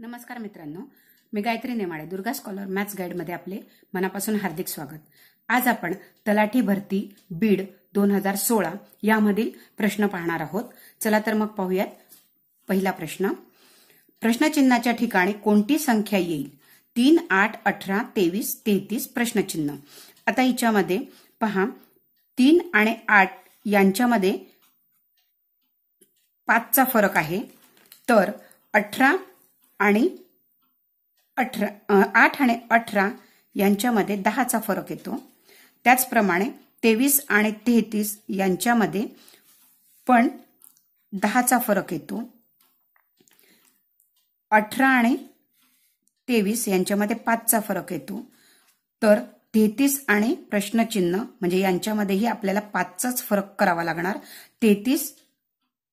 नमस्कार मित्रांनो मी गायत्री नेमाळे दुर्गा स्कॉलर मॅथ्स गाईडमध्ये आपले मनापासून हार्दिक स्वागत. आज आपण तलाठी भरती बीड दोन हजार सोळा यामधील प्रश्न पाहणार आहोत. चला तर मग पाहूयात पहिला प्रश्न. प्रश्नचिन्हाच्या ठिकाणी कोणती संख्या येईल? तीन आठ अठरा तेवीस तेहतीस प्रश्नचिन्ह. आता हिच्यामध्ये पहा तीन आणि आठ यांच्यामध्ये पाचचा फरक आहे. तर अठरा आणि अठरा आठ आणि अठरा यांच्यामध्ये दहाचा फरक येतो. त्याचप्रमाणे तेवीस आणि तेहतीस यांच्यामध्ये पण दहाचा फरक येतो. अठरा आणि तेवीस यांच्यामध्ये पाचचा फरक येतो. तर तेहतीस आणि प्रश्नचिन्ह म्हणजे यांच्यामध्येही आपल्याला पाचचाच फरक करावा लागणार. तेहतीस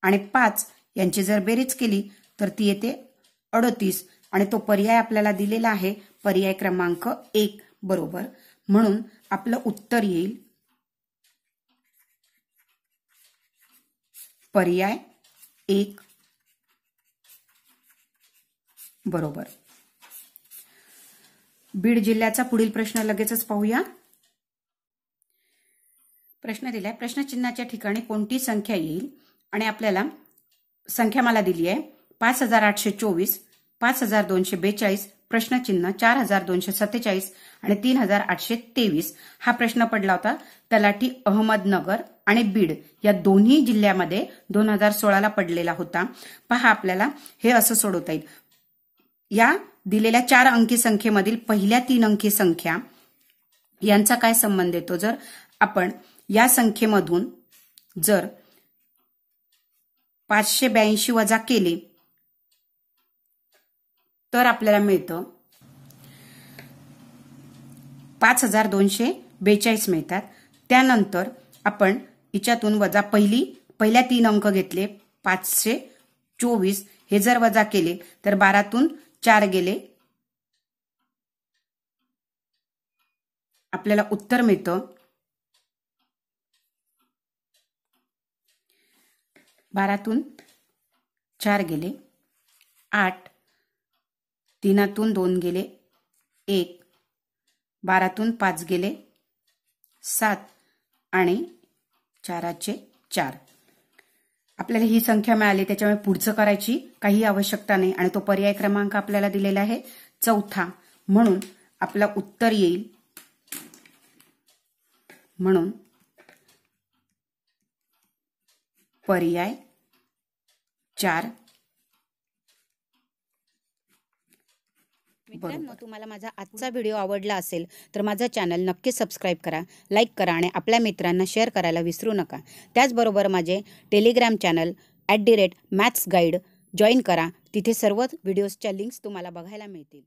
आणि पाच यांची जर बेरीज केली तर ती येते अडतीस. आणि तो पर्याय आपल्याला दिलेला आहे पर्याय क्रमांक एक. बरोबर? म्हणून आपलं उत्तर येईल. पर्याय एक. बरोबर. बीड जिल्ह्याचा पुढील प्रश्न लगेचच पाहूया. प्रश्न दिलाय. प्रश्नचिन्हाच्या ठिकाणी कोणती संख्या येईल? आणि आपल्याला संख्या मला दिली आहे पाच हजार आठशे चोवीस. पाच हजार दोनशे बेचाळीस प्रश्नचिन्ह चार हजार दोनशे सत्तेचाळीस आणि तीन हजार आठशे तेवीस हा प्रश्न पडला होता तलाठी अहमदनगर आणि बीड या दोन्ही जिल्ह्यामध्ये दोन हजार सोळाला पडलेला होता. पहा आपल्याला हे असं सोडवता येईल. या दिलेल्या चार अंकी संख्येमधील पहिल्या तीन अंकी संख्या यांचा काय संबंध येतो? जर आपण या संख्येमधून जर पाचशे ब्याऐंशी वजा केले तर आपल्याला मिळतं पाच हजार दोनशे बेचाळीस मिळतात. त्यानंतर आपण हिच्यातून वजा पहिली पहिल्या तीन अंक घेतले पाचशे चोवीस. हे जर वजा केले तर बारातून चार गेले. आपल्याला उत्तर मिळतं. बारातून चार गेले. आठ. तीनातून दोन गेले. एक. बारातून पाच गेले. सात. आणि चाराचे चार. आपल्याला ही संख्या मिळाली त्याच्यामुळे पुढचं करायची काही आवश्यकता नाही. आणि तो पर्याय क्रमांक आपल्याला दिलेला आहे चौथा. म्हणून आपला उत्तर येईल. म्हणून पर्याय चार. मित्रांनो तुम्हाला माझा आजचा व्हिडिओ आवडला असेल तर माझं चॅनल नक्की सबस्क्राईब करा लाईक करा आणि आपल्या मित्रांना शेअर करायला विसरू नका. त्याचबरोबर माझे Telegram channel at the rate maths guide join करा. तिथे सर्व व्हिडिओजच्या लिंक्स तुम्हाला बघायला मिळतील.